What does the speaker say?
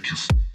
kiss.